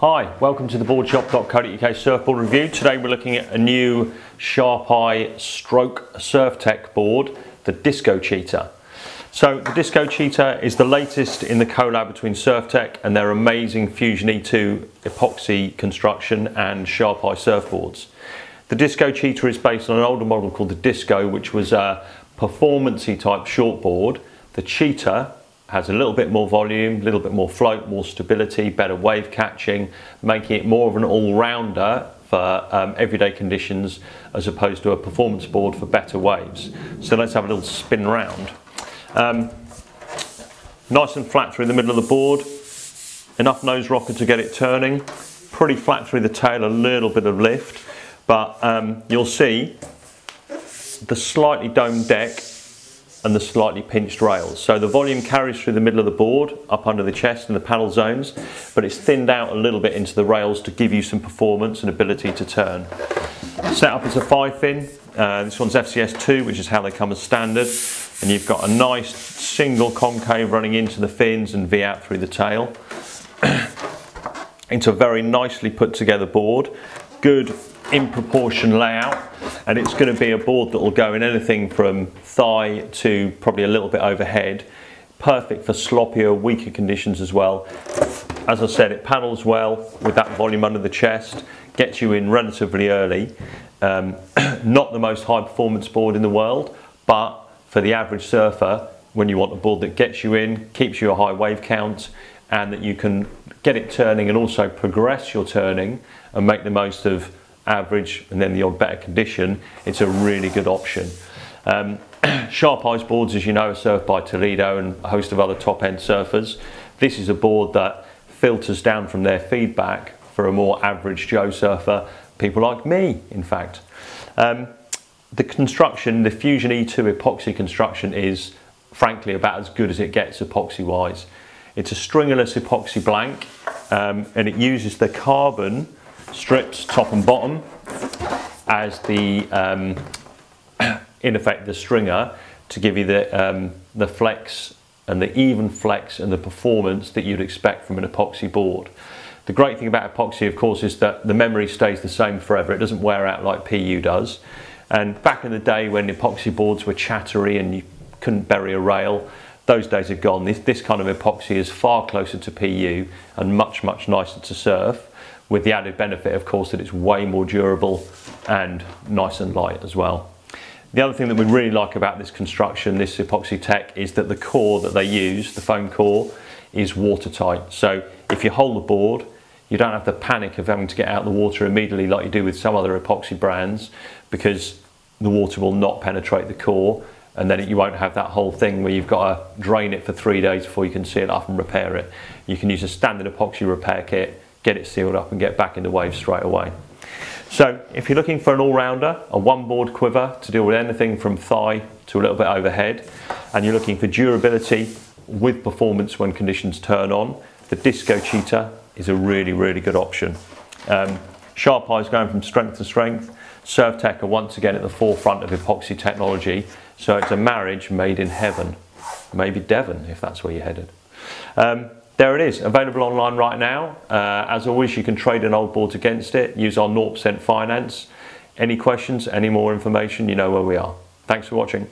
Hi, welcome to the boardshop.co.uk surfboard review. Today we're looking at a new Sharp Eye Stroke Surftech board, the Disco Cheater. So the Disco Cheater is the latest in the collab between Surftech and their amazing Fusion E2 epoxy construction and Sharp Eye surfboards. The Disco Cheater is based on an older model called the Disco, which was a performancey type shortboard. The Cheater has a little bit more volume, a little bit more float, more stability, better wave catching, making it more of an all-rounder for um, everyday conditions as opposed to a performance board for better waves. So let's have a little spin round. Um, nice and flat through the middle of the board, enough nose rocker to get it turning, pretty flat through the tail, a little bit of lift, but um, you'll see the slightly domed deck and the slightly pinched rails. So the volume carries through the middle of the board, up under the chest and the panel zones, but it's thinned out a little bit into the rails to give you some performance and ability to turn. Set up as a five fin, uh, this one's FCS 2, which is how they come as standard, and you've got a nice single concave running into the fins and V out through the tail. into a very nicely put together board, good in proportion layout and it's going to be a board that will go in anything from thigh to probably a little bit overhead. Perfect for sloppier weaker conditions as well. As I said it paddles well with that volume under the chest gets you in relatively early. Um, not the most high performance board in the world but for the average surfer when you want a board that gets you in keeps you a high wave count and that you can get it turning and also progress your turning and make the most of average and then the odd better condition, it's a really good option. Um, Sharp Eye's boards, as you know, are served by Toledo and a host of other top end surfers. This is a board that filters down from their feedback for a more average Joe surfer, people like me, in fact. Um, the construction, the Fusion E2 epoxy construction is frankly about as good as it gets epoxy wise. It's a stringerless epoxy blank um, and it uses the carbon strips top and bottom as the um, in effect the stringer to give you the um, the flex and the even flex and the performance that you'd expect from an epoxy board. The great thing about epoxy of course is that the memory stays the same forever. It doesn't wear out like PU does. And back in the day when epoxy boards were chattery and you couldn't bury a rail, those days are gone. This, this kind of epoxy is far closer to PU and much, much nicer to surf with the added benefit, of course, that it's way more durable and nice and light as well. The other thing that we really like about this construction, this epoxy tech, is that the core that they use, the foam core, is watertight. So if you hold the board, you don't have the panic of having to get out the water immediately like you do with some other epoxy brands because the water will not penetrate the core and then you won't have that whole thing where you've got to drain it for three days before you can seal it up and repair it. You can use a standard epoxy repair kit get it sealed up and get back in the wave straight away. So if you're looking for an all-rounder, a one-board quiver to deal with anything from thigh to a little bit overhead, and you're looking for durability with performance when conditions turn on, the Disco Cheater is a really, really good option. Um, Sharp Eyes going from strength to strength. Surftech are once again at the forefront of epoxy technology, so it's a marriage made in heaven. Maybe Devon, if that's where you're headed. Um, there it is, available online right now. Uh, as always, you can trade in old boards against it, use our 0% finance. Any questions, any more information, you know where we are. Thanks for watching.